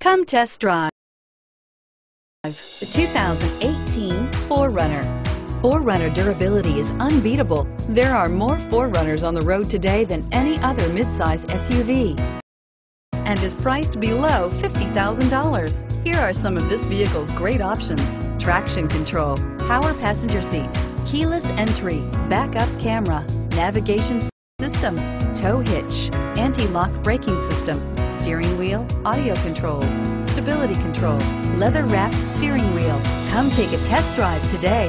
Come test drive the 2018 4Runner. 4Runner durability is unbeatable. There are more 4Runners on the road today than any other midsize SUV and is priced below $50,000. Here are some of this vehicle's great options. Traction control, power passenger seat, keyless entry, backup camera, navigation system, tow hitch, anti-lock braking system, steering wheel, audio controls, stability control, leather wrapped steering wheel. Come take a test drive today.